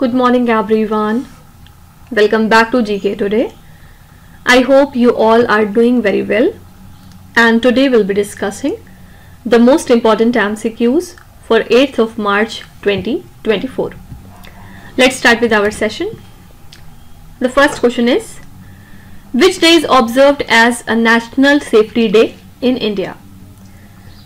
Good morning everyone. Welcome back to GK today. I hope you all are doing very well and today we'll be discussing the most important MCQs for 8th of March 2024. Let's start with our session. The first question is Which day is observed as a National Safety Day in India?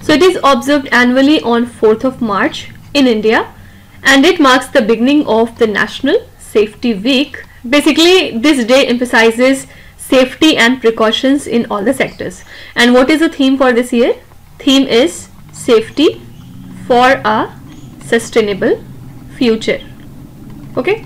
So it is observed annually on 4th of March in India and it marks the beginning of the National Safety Week. Basically this day emphasizes safety and precautions in all the sectors. And what is the theme for this year? Theme is safety for a sustainable future. Okay.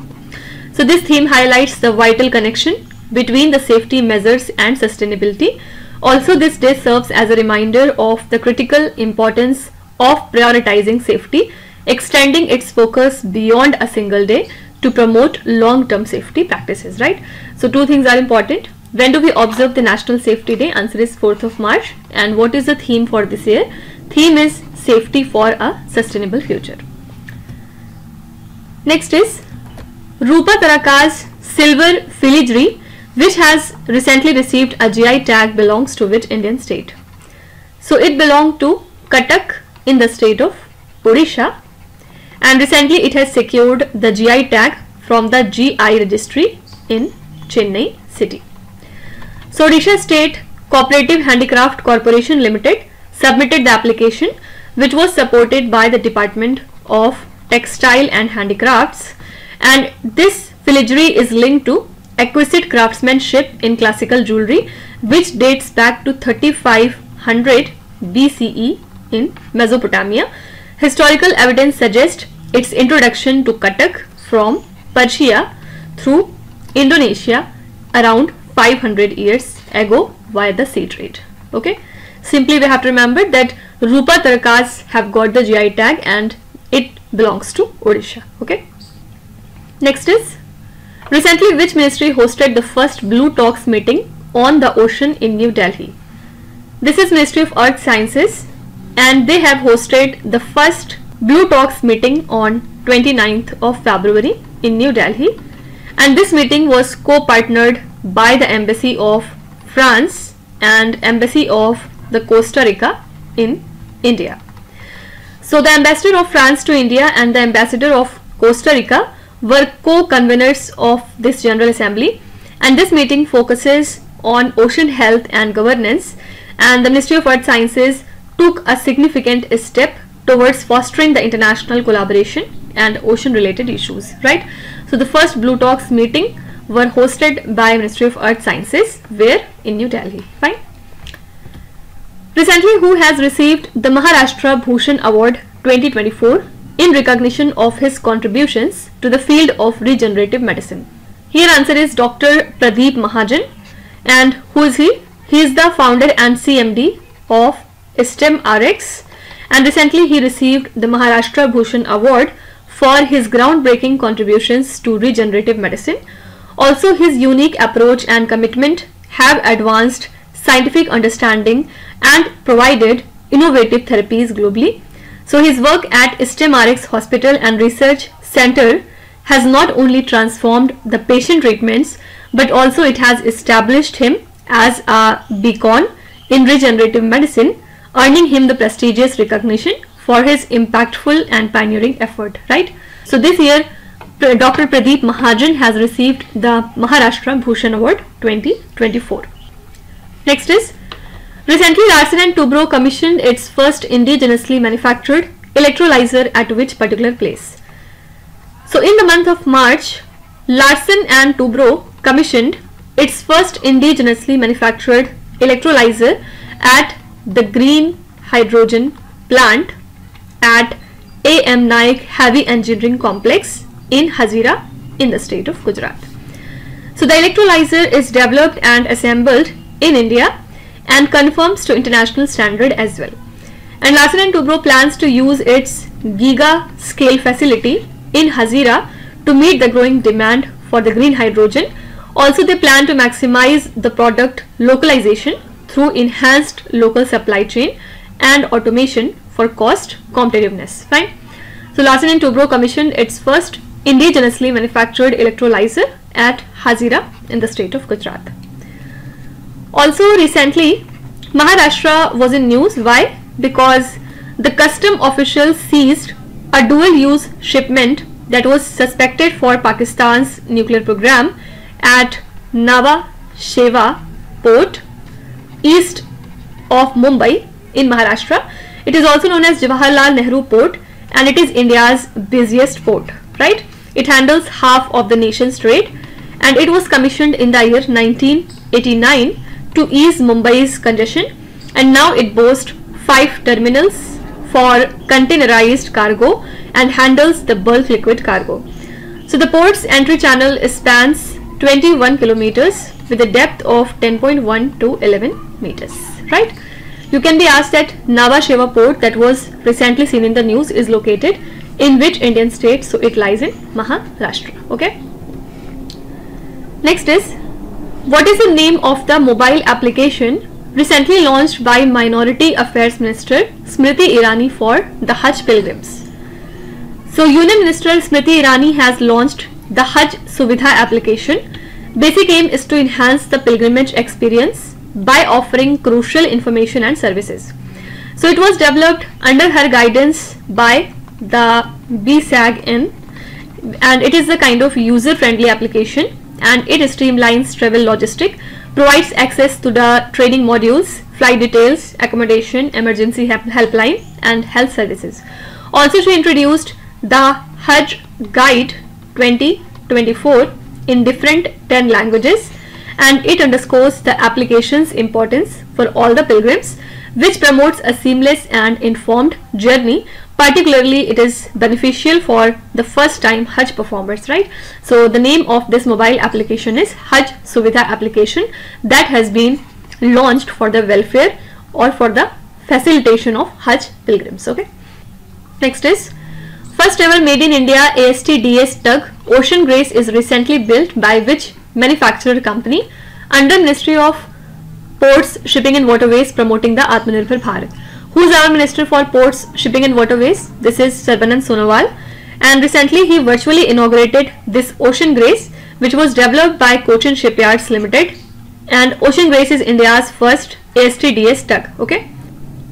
So this theme highlights the vital connection between the safety measures and sustainability also, this day serves as a reminder of the critical importance of prioritizing safety, extending its focus beyond a single day to promote long-term safety practices, right? So, two things are important. When do we observe the National Safety Day? Answer is 4th of March. And what is the theme for this year? Theme is safety for a sustainable future. Next is Rupa Tarakasi silver filigree which has recently received a GI tag belongs to which Indian state? So it belonged to Cuttack in the state of Odisha and recently it has secured the GI tag from the GI registry in Chennai city. So Odisha State Cooperative Handicraft Corporation Limited submitted the application which was supported by the Department of Textile and Handicrafts and this filigree is linked to exquisite craftsmanship in classical jewelry which dates back to 3500 BCE in Mesopotamia. Historical evidence suggests its introduction to Cuttack from Persia through Indonesia around 500 years ago via the sea trade. Okay. Simply we have to remember that Rupa Tarakasi have got the GI tag and it belongs to Odisha. Okay. Next is Recently, which ministry hosted the first Blue Talks meeting on the ocean in New Delhi? This is Ministry of Earth Sciences and they have hosted the first Blue Talks meeting on 29th of February in New Delhi. And this meeting was co-partnered by the Embassy of France and Embassy of the Costa Rica in India. So the Ambassador of France to India and the Ambassador of Costa Rica were co-conveners of this General Assembly. And this meeting focuses on ocean health and governance. And the Ministry of Earth Sciences took a significant step towards fostering the international collaboration and ocean related issues right so the first blue talks meeting were hosted by Ministry of Earth Sciences where in New Delhi fine recently who has received the Maharashtra Bhushan Award 2024 in recognition of his contributions to the field of regenerative medicine. Here answer is Dr. Pradeep Mahajan and who is he? He is the founder and CMD of STEM RX and recently he received the Maharashtra Bhushan Award for his groundbreaking contributions to regenerative medicine. Also his unique approach and commitment have advanced scientific understanding and provided innovative therapies globally so his work at STEMRX Hospital and Research Center has not only transformed the patient treatments but also it has established him as a beacon in regenerative medicine earning him the prestigious recognition for his impactful and pioneering effort right so this year Dr. Pradeep Mahajan has received the Maharashtra Bhushan Award 2024 next is Recently, Larsen and Toubro commissioned its first indigenously manufactured electrolyzer at which particular place? So, in the month of March, Larsen and Toubro commissioned its first indigenously manufactured electrolyzer at the green hydrogen plant at AM Naik Heavy Engineering Complex in Hazira in the state of Gujarat. So the electrolyzer is developed and assembled in India and conforms to international standard as well. And Larsen & Toubro plans to use its giga scale facility in Hazira to meet the growing demand for the green hydrogen. Also, they plan to maximize the product localization through enhanced local supply chain and automation for cost competitiveness. Fine. So, Larsen & Toubro commissioned its first indigenously manufactured electrolyzer at Hazira in the state of Gujarat. Also recently Maharashtra was in news. Why? Because the custom officials seized a dual use shipment that was suspected for Pakistan's nuclear program at Nhava Sheva port east of Mumbai in Maharashtra. It is also known as Jawaharlal Nehru port and it is India's busiest port, right? It handles half of the nation's trade and it was commissioned in the year 1989 to ease Mumbai's congestion and now it boasts five terminals for containerized cargo and handles the bulk liquid cargo. So the port's entry channel spans 21 kilometers with a depth of 10.1 to 11 meters, right? You can be asked that Nhava Sheva port that was recently seen in the news is located in which Indian state? So it lies in Maharashtra, okay? Next is, what is the name of the mobile application recently launched by Minority Affairs Minister Smriti Irani for the Hajj pilgrims? So Union Minister Smriti Irani has launched the Hajj Suvidha application. Basic aim is to enhance the pilgrimage experience by offering crucial information and services. So it was developed under her guidance by the BISAG-N and it is a kind of user friendly application and it streamlines travel logistic, provides access to the training modules, flight details, accommodation, emergency helpline and health services. Also she introduced the Hajj Guide 2024 in different 10 languages and it underscores the application's importance for all the pilgrims which promotes a seamless and informed journey. Particularly it is beneficial for the first time Hajj performers right? So the name of this mobile application is Hajj Suvidha application that has been launched for the welfare or for the facilitation of Hajj pilgrims okay? Next is first ever made in India ASTDS tug Ocean Grace is recently built by which manufacturer company under Ministry of Ports Shipping and Waterways promoting the Atmanirbhar Bharat who is our Minister for Ports, Shipping and Waterways. This is Sarbanand Sonowal and recently he virtually inaugurated this Ocean Grace which was developed by Cochin Shipyards Limited and Ocean Grace is India's first ASTDS tug. Okay.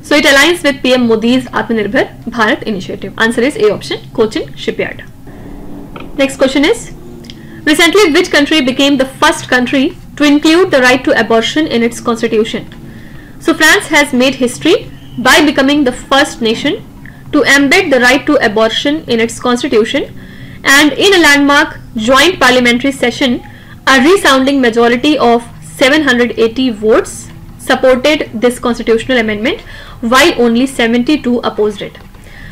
So it aligns with PM Modi's Atmanirbhar Bharat initiative. Answer is A option, Cochin Shipyard. Next question is, recently which country became the first country to include the right to abortion in its constitution? So France has made history by becoming the first nation to embed the right to abortion in its constitution and in a landmark joint parliamentary session a resounding majority of 780 votes supported this constitutional amendment while only 72 opposed it.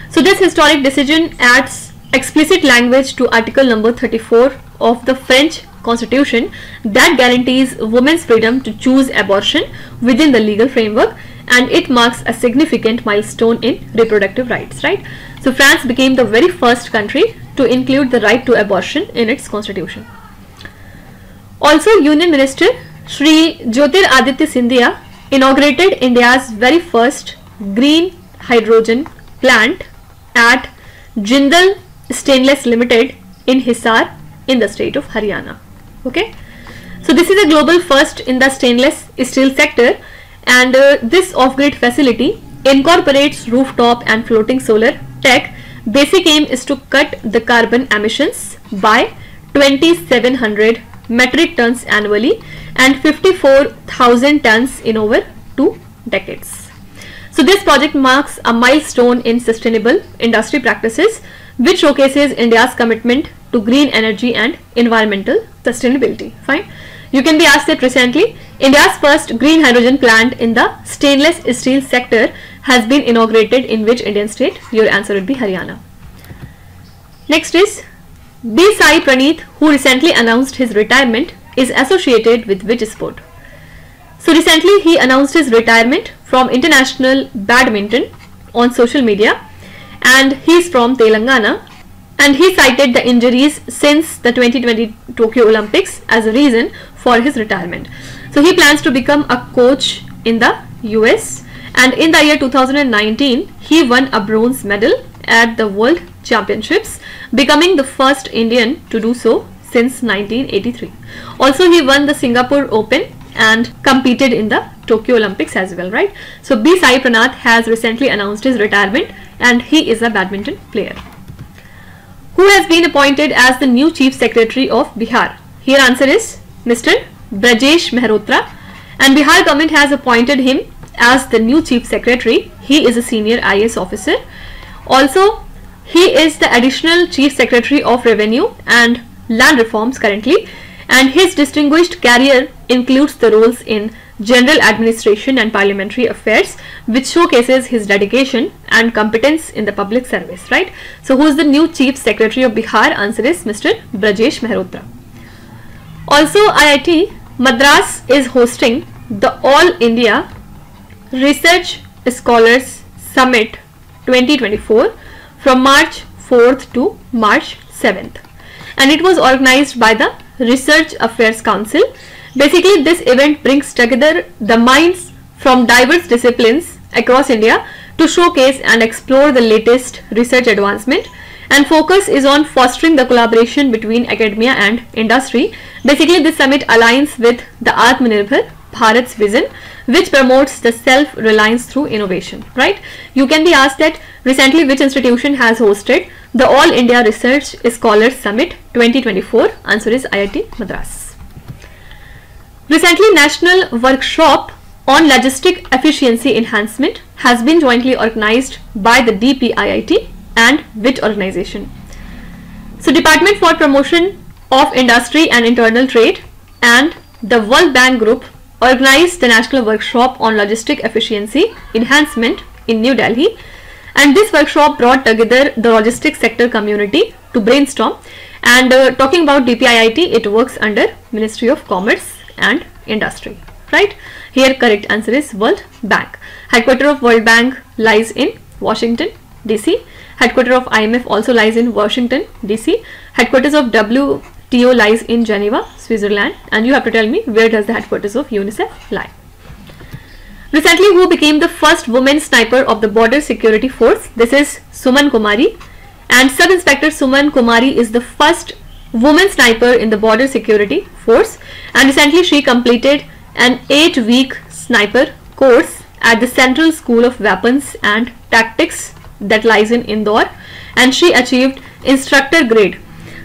So this historic decision adds explicit language to article number 34 of the French constitution that guarantees women's freedom to choose abortion within the legal framework and it marks a significant milestone in reproductive rights, right? So France became the very first country to include the right to abortion in its constitution. Also, Union Minister Sri Jyotir Aditya Scindia inaugurated India's very first green hydrogen plant at Jindal Stainless Limited in Hisar in the state of Haryana. Okay. So this is a global first in the stainless steel sector and uh, this off-grid facility incorporates rooftop and floating solar tech. Basic aim is to cut the carbon emissions by 2700 metric tons annually and 54,000 tons in over two decades. So this project marks a milestone in sustainable industry practices which showcases India's commitment to green energy and environmental sustainability. Fine. You can be asked that recently, India's first green hydrogen plant in the stainless steel sector has been inaugurated in which Indian state? Your answer would be Haryana. Next is B. Sai Praneeth who recently announced his retirement is associated with which sport? So recently he announced his retirement from international badminton on social media and he's from Telangana and he cited the injuries since the 2020 Tokyo Olympics as a reason for his retirement. So he plans to become a coach in the US and in the year 2019 he won a bronze medal at the World Championships becoming the first Indian to do so since 1983. Also, he won the Singapore Open and competed in the Tokyo Olympics as well, right? So, B. Sai Praneeth has recently announced his retirement and he is a badminton player. Who has been appointed as the new Chief Secretary of Bihar? Here answer is Mr. Brajesh Mehrotra and Bihar government has appointed him as the new Chief Secretary. He is a senior IS officer. Also, he is the additional Chief Secretary of Revenue and Land Reforms currently and his distinguished career includes the roles in general administration and parliamentary affairs which showcases his dedication and competence in the public service right? So who is the new chief secretary of bihar? Answer is mr brajesh mehrotra. Also iit madras is hosting the all india research scholars summit 2024 from march 4th to march 7th and it was organized by the research affairs council. Basically, this event brings together the minds from diverse disciplines across India to showcase and explore the latest research advancement. And focus is on fostering the collaboration between academia and industry. Basically, this summit aligns with the Atmanirbhar Bharat's vision which promotes the self-reliance through innovation, right? You can be asked that recently which institution has hosted the All India Research Scholars Summit 2024? Answer is IIT Madras. Recently, National Workshop on Logistic Efficiency Enhancement has been jointly organized by the DPIIT and WIT organization. So, Department for Promotion of Industry and Internal Trade and the World Bank Group organized the National Workshop on Logistic Efficiency Enhancement in New Delhi. And this workshop brought together the logistics sector community to brainstorm. And uh, talking about DPIIT it works under Ministry of Commerce and industry. Right? Here correct answer is world bank. Headquarter of world bank lies in washington dc headquarter of imf also lies in washington dc headquarters of wto lies in geneva switzerland and you have to tell me where does the headquarters of unicef lie? Recently who became the first woman sniper of the border security force? This is suman kumari. And sub inspector suman kumari is the first woman sniper in the border security force. And recently she completed an 8 week sniper course at the Central School of Weapons and Tactics that lies in Indore. And she achieved instructor grade.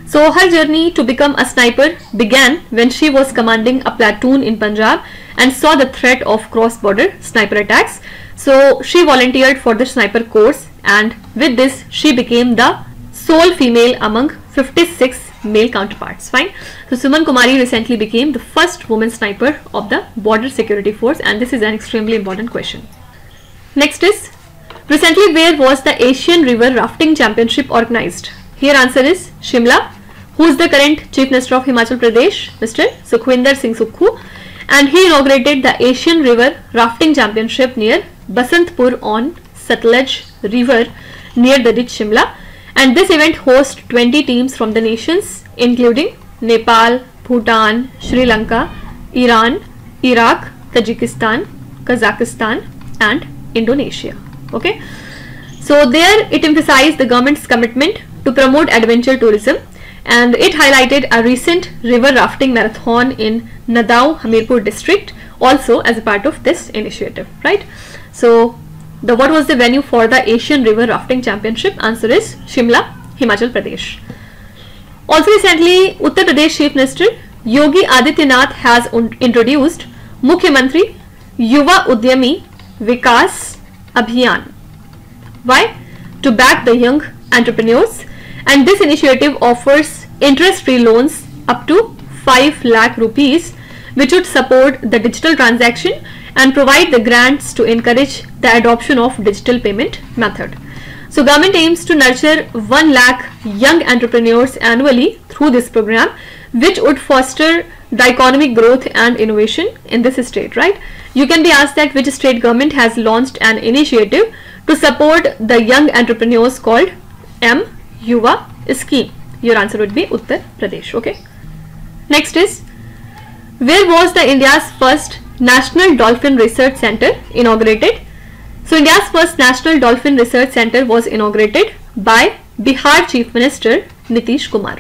So her journey to become a sniper began when she was commanding a platoon in Punjab and saw the threat of cross-border sniper attacks. So she volunteered for the sniper course and with this she became the sole female among 56 male counterparts. Fine. So Suman Kumari recently became the first woman sniper of the border security force and this is an extremely important question. Next is recently where was the Asian river rafting championship organized? Here answer is Shimla who is the current chief minister of Himachal Pradesh Mr. Sukhwinder Singh Sukhu and he inaugurated the Asian river rafting championship near Basantpur on Satluj river near the rich Shimla and this event hosts 20 teams from the nations including Nepal, Bhutan, Sri Lanka, Iran, Iraq, Tajikistan, Kazakhstan and Indonesia. Okay. So there it emphasized the government's commitment to promote adventure tourism and it highlighted a recent river rafting marathon in Nadau Hamirpur district also as a part of this initiative, right? So the what was the venue for the Asian River Rafting Championship? Answer is Shimla, Himachal Pradesh. Also recently, Uttar Pradesh Chief Minister Yogi Adityanath has introduced Mukhyamantri Yuva Udyami Vikas Abhiyan. Why? To back the young entrepreneurs and this initiative offers interest-free loans up to 5 lakh rupees which would support the digital transaction and provide the grants to encourage the adoption of digital payment method. So government aims to nurture 1 lakh young entrepreneurs annually through this program which would foster the economic growth and innovation in this state, right? You can be asked that which state government has launched an initiative to support the young entrepreneurs called M Yuva scheme. Your answer would be Uttar Pradesh, okay? Next is, where was the India's first National Dolphin Research Center inaugurated. So India's first National Dolphin Research Center was inaugurated by Bihar Chief Minister Nitish Kumar.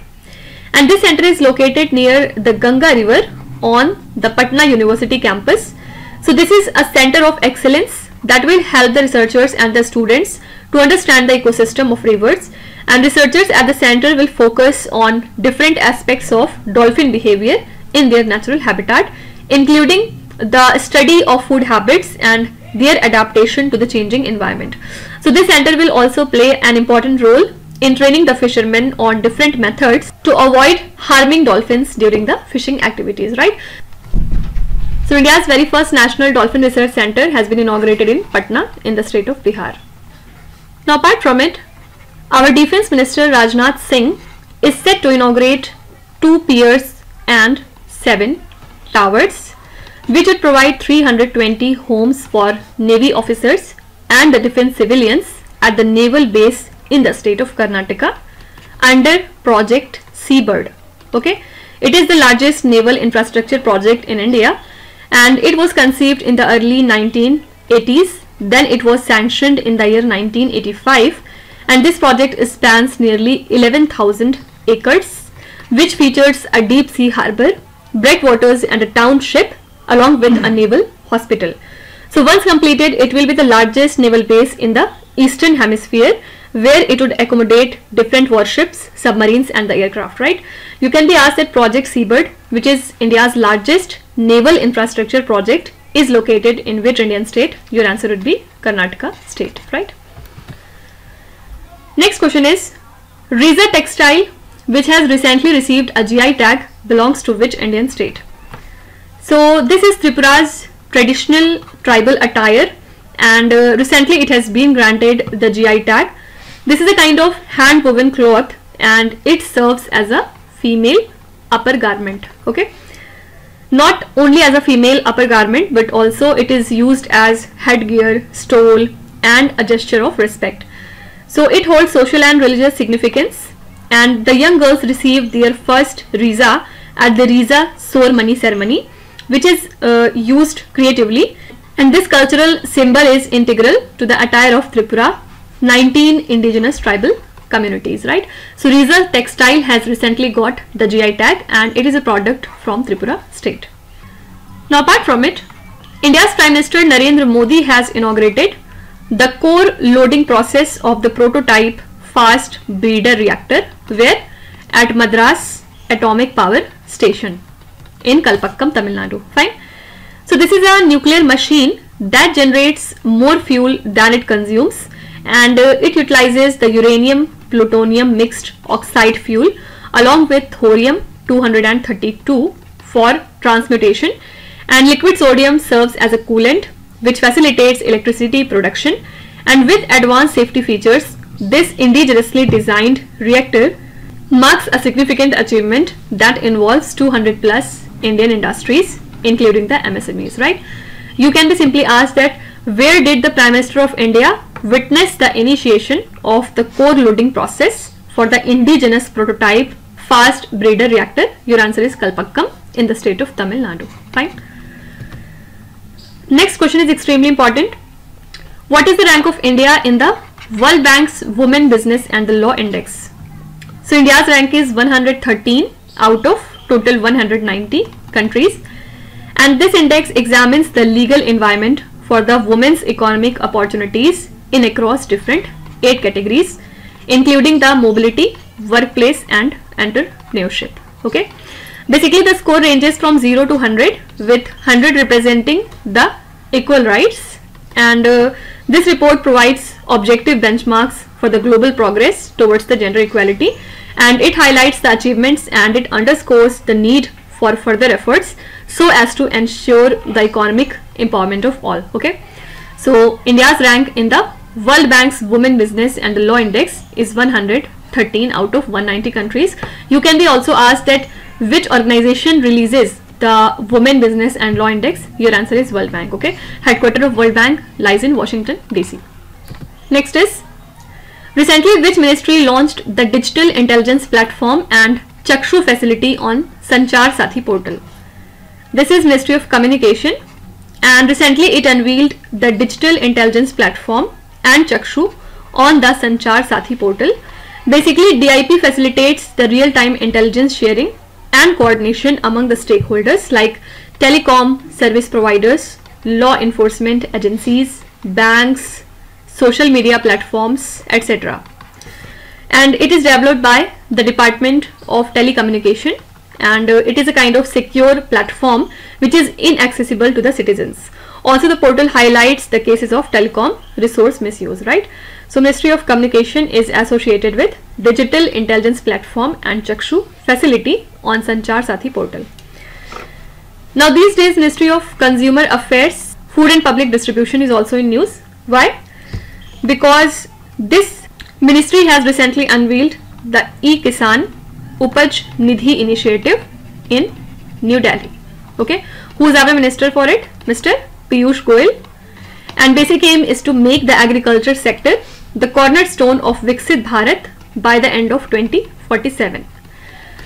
And this center is located near the Ganga River on the Patna University campus. So this is a center of excellence that will help the researchers and the students to understand the ecosystem of rivers and researchers at the center will focus on different aspects of dolphin behavior in their natural habitat including the study of food habits and their adaptation to the changing environment. So this center will also play an important role in training the fishermen on different methods to avoid harming dolphins during the fishing activities, right? So India's very first National Dolphin Research Center has been inaugurated in Patna in the state of Bihar. Now apart from it, our Defence Minister Rajnath Singh is set to inaugurate two piers and seven towers which would provide 320 homes for Navy officers and the defense civilians at the naval base in the state of Karnataka under project Seabird. Okay, it is the largest naval infrastructure project in India and it was conceived in the early 1980s. Then it was sanctioned in the year 1985 and this project spans nearly 11,000 acres which features a deep sea harbour, breakwaters and a township along with a naval hospital. So once completed, it will be the largest naval base in the eastern hemisphere where it would accommodate different warships, submarines and the aircraft, right? You can be asked that Project Seabird, which is India's largest naval infrastructure project, is located in which Indian state? Your answer would be Karnataka state, right? Next question is, Risa textile, which has recently received a GI tag, belongs to which Indian state? So this is Tripura's traditional tribal attire and uh, recently it has been granted the GI tag. This is a kind of hand woven cloth and it serves as a female upper garment. Okay. Not only as a female upper garment but also it is used as headgear, stole and a gesture of respect. So it holds social and religious significance. And the young girls receive their first Risa at the Risa Sore Money ceremony which is uh, used creatively. And this cultural symbol is integral to the attire of Tripura 19 indigenous tribal communities right? So Risa textile has recently got the GI tag and it is a product from Tripura state. Now apart from it India's Prime Minister Narendra Modi has inaugurated the core loading process of the prototype fast breeder reactor where at Madras Atomic Power Station in Kalpakkam, Tamil Nadu. Fine. So this is a nuclear machine that generates more fuel than it consumes and uh, it utilizes the uranium plutonium mixed oxide fuel along with thorium 232 for transmutation and liquid sodium serves as a coolant which facilitates electricity production and with advanced safety features this indigenously designed reactor marks a significant achievement that involves 200 plus Indian industries including the MSMEs, right? You can be simply asked that where did the Prime Minister of India witness the initiation of the core loading process for the indigenous prototype fast breeder reactor? Your answer is Kalpakkam in the state of Tamil Nadu. Fine. Next question is extremely important. What is the rank of India in the World Bank's Women Business and the Law Index? So India's rank is 113 out of total 190 countries and this index examines the legal environment for the women's economic opportunities in across different eight categories including the mobility, workplace and entrepreneurship. Okay. Basically the score ranges from 0 to 100 with 100 representing the equal rights. And uh, this report provides objective benchmarks for the global progress towards the gender equality. And it highlights the achievements and it underscores the need for further efforts so as to ensure the economic empowerment of all okay? So india's rank in the world bank's women business and the law index is 113 out of 190 countries. You can be also asked that which organization releases the women business and law index? Your answer is world bank okay? Headquarter of world bank lies in washington dc next is Recently, which ministry launched the digital intelligence platform and Chakshu facility on Sanchar Sathi portal? This is Ministry of Communication and recently it unveiled the digital intelligence platform and Chakshu on the Sanchar Sathi portal. Basically, DIP facilitates the real-time intelligence sharing and coordination among the stakeholders like telecom service providers, law enforcement agencies, banks, social media platforms, etc. And it is developed by the Department of Telecommunication and uh, it is a kind of secure platform which is inaccessible to the citizens. Also the portal highlights the cases of telecom resource misuse, right? So Ministry of Communication is associated with Digital Intelligence Platform and Chakshu facility on Sanchar Sathi portal. Now these days Ministry of Consumer Affairs, Food and Public Distribution is also in news. Why? Because this ministry has recently unveiled the e-Kisan Upaj Nidhi initiative in New Delhi. Okay, who is our minister for it? Mr. Piyush Goyal. And basic aim is to make the agriculture sector the cornerstone of Viksit Bharat by the end of 2047.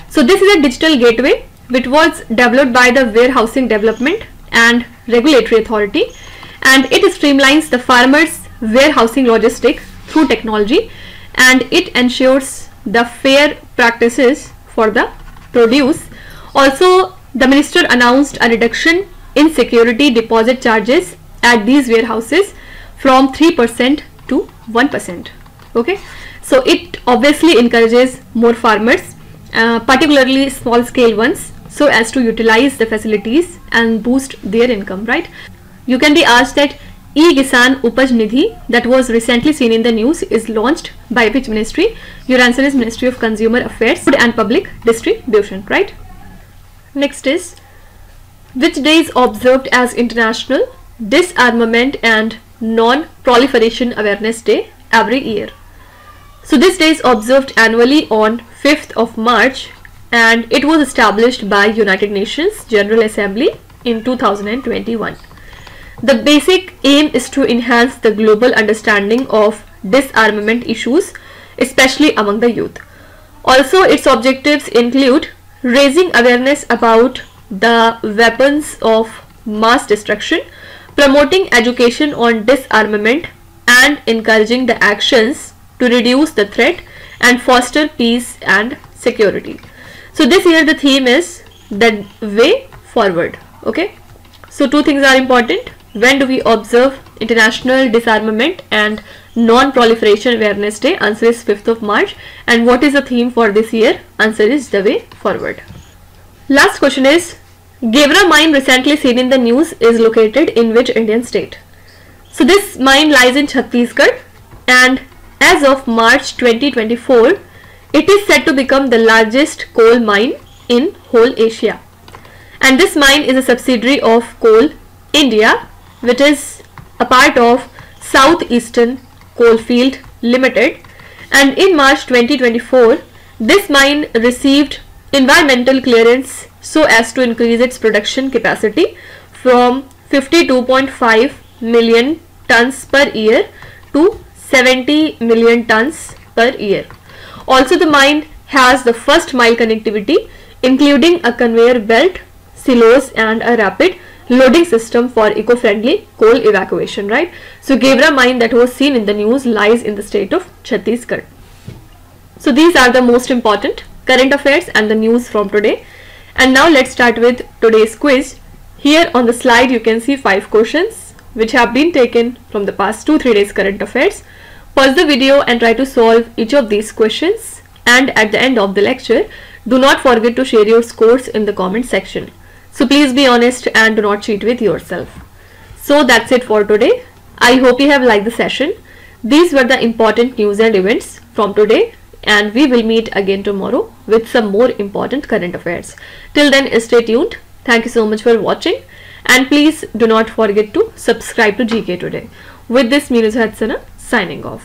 So this is a digital gateway which was developed by the Warehousing Development and Regulatory Authority and it streamlines the farmers warehousing logistic through technology and it ensures the fair practices for the produce. Also the minister announced a reduction in security deposit charges at these warehouses from 3% to 1% okay? So it obviously encourages more farmers uh, particularly small scale ones so as to utilize the facilities and boost their income right? You can be asked that e-Kisan Upaj Nidhi that was recently seen in the news is launched by which ministry? Your answer is Ministry of Consumer Affairs and Public Distribution right? Next is which day is observed as International Disarmament and Non-Proliferation Awareness Day every year. So this day is observed annually on 5th of March and it was established by United Nations General Assembly in 2021. The basic aim is to enhance the global understanding of disarmament issues, especially among the youth. Also, its objectives include raising awareness about the weapons of mass destruction, promoting education on disarmament and encouraging the actions to reduce the threat and foster peace and security. So this year the theme is the way forward. Okay. So two things are important. When do we observe International Disarmament and Non-Proliferation Awareness Day? Answer is 5th of March. And what is the theme for this year? Answer is the way forward. Last question is Gewra mine recently seen in the news is located in which Indian state? So this mine lies in Chhattisgarh and as of March 2024 it is said to become the largest coal mine in whole Asia. And this mine is a subsidiary of Coal India which is a part of Southeastern Coalfield Limited and in March 2024 this mine received environmental clearance so as to increase its production capacity from 52.5 million tons per year to 70 million tons per year. Also the mine has the first mile connectivity including a conveyor belt, silos and a rapid loading system for eco-friendly coal evacuation, right? So Gewra mine that was seen in the news lies in the state of Chhattisgarh. So these are the most important current affairs and the news from today. And now let's start with today's quiz. Here on the slide you can see 5 questions which have been taken from the past 2-3 days current affairs. Pause the video and try to solve each of these questions and at the end of the lecture do not forget to share your scores in the comment section. So please be honest and do not cheat with yourself. So that's it for today. I hope you have liked the session. These were the important news and events from today and we will meet again tomorrow with some more important current affairs. Till then stay tuned. Thank you so much for watching and please do not forget to subscribe to GK Today. With this Meenu Hadsana signing off.